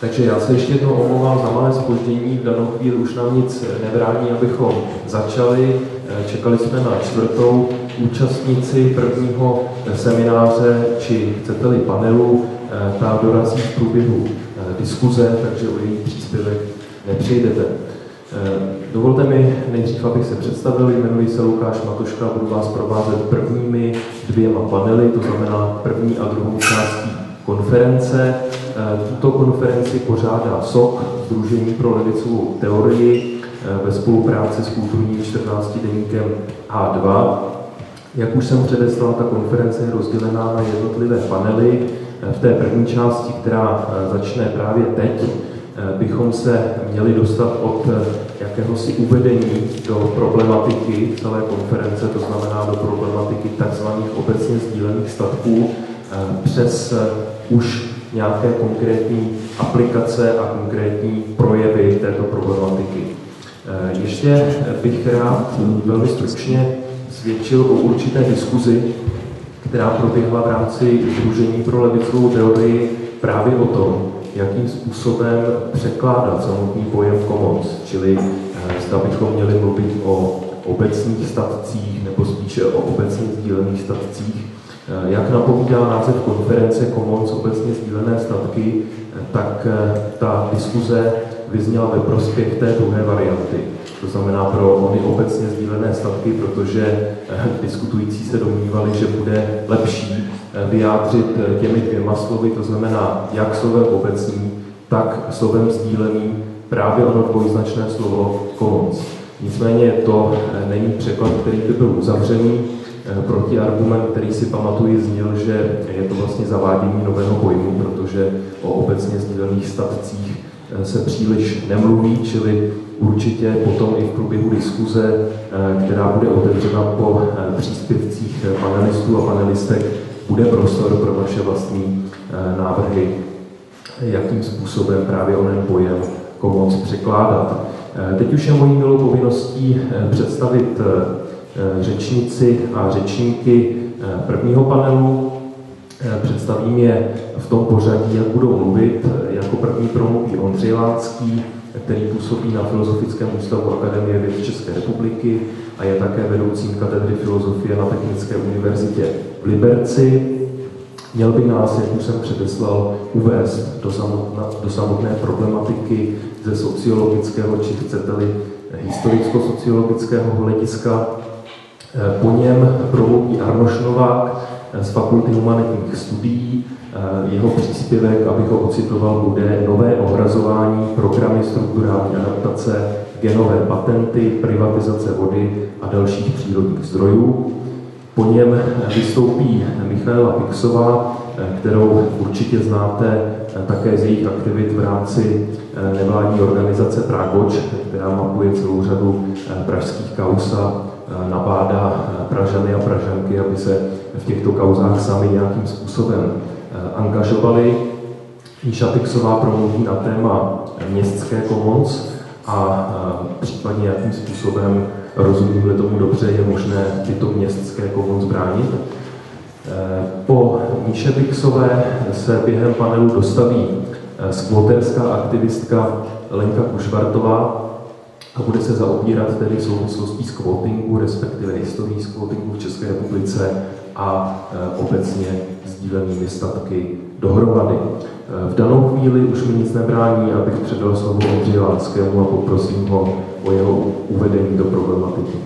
Takže já se ještě jednou omlouvám za malé spoždění, v danou chvíli už nám nic nebrání, abychom začali. Čekali jsme na čtvrtou účastnici prvního semináře, či chcete-li panelu, ta dorazí v průběhu diskuze, takže o její příspěvek nepřijdete. Dovolte mi nejdřív, abych se představil, jmenuji se Lukáš Matoška a budu vás provázet prvními dvěma panely, to znamená první a druhou částí konference. Tuto konferenci pořádá SOK, Združení pro levicovou teorii, ve spolupráci s kulturním 14 deníkem A2. Jak už jsem předeslal, ta konference je rozdělená na jednotlivé panely. V té první části, která začne právě teď, bychom se měli dostat od jakéhosi uvedení do problematiky celé konference, to znamená do problematiky tzv. obecně sdílených statků, přes už nějaké konkrétní aplikace a konkrétní projevy této problematiky. Ještě bych rád velmi stručně svědčil o určité diskuzi, která proběhla v rámci Združení pro levicovou teorii právě o tom, jakým způsobem překládat samotný pojem commons, čili zda bychom měli mluvit o obecných statcích nebo spíše o obecně sdílených statcích. Jak napovídá název konference Commons obecně sdílené statky, tak ta diskuze vyzněla ve prospěch té druhé varianty. To znamená pro ony obecně sdílené statky, protože diskutující se domnívali, že bude lepší vyjádřit těmi dvěma slovy, to znamená jak slovem obecní, tak slovem sdílený právě ono dvojznačné slovo commons. Nicméně to není překlad, který by byl uzavřený. Protiargument, který si pamatuji, zněl, že je to vlastně zavádění nového pojmu, protože o obecně sdílených statcích se příliš nemluví, čili určitě potom i v průběhu diskuze, která bude otevřena po příspěvcích panelistů a panelistek, bude prostor pro vaše vlastní návrhy, jakým způsobem právě onen pojem commons překládat. Teď už je mojí milou povinností představit řečnici a řečníky prvního panelu. Představím je v tom pořadí, jak budou mluvit. Jako první promluví Ondřej Lánský, který působí na Filozofickém ústavu Akademie věd České republiky a je také vedoucím katedry filozofie na Technické univerzitě v Liberci. Měl by nás, jak už jsem předeslal, uvést do, samotna, do samotné problematiky ze sociologického, či chcete-li historicko-sociologického hlediska. Po něm promluví Arnoš Novák z Fakulty humanitních studií. Jeho příspěvek, abych ho ocitoval, bude nové ohrazování, programy strukturální adaptace, genové patenty, privatizace vody a dalších přírodních zdrojů. Po něm vystoupí Michaela Pixová, kterou určitě znáte také z jejich aktivit v rámci nevládní organizace Pragoč, která mapuje celou řadu pražských kaus a nabádá Pražany a Pražanky, aby se v těchto kauzách sami nějakým způsobem angažovali. Míša Pixová promluví na téma městské commons a případně jakým způsobem rozumím tomu dobře, je možné tyto městské commons bránit. Po Míše Pixové se během panelu dostaví skvoterská aktivistka Lenka Kušvartová a bude se zaobírat tedy souvislostí skvotingu, respektive historií skvotingu v České republice a obecně sdílenými statky dohromady. V danou chvíli už mi nic nebrání, abych předal slovo Ondřeji Lánskému a poprosím ho o jeho uvedení do problematiky.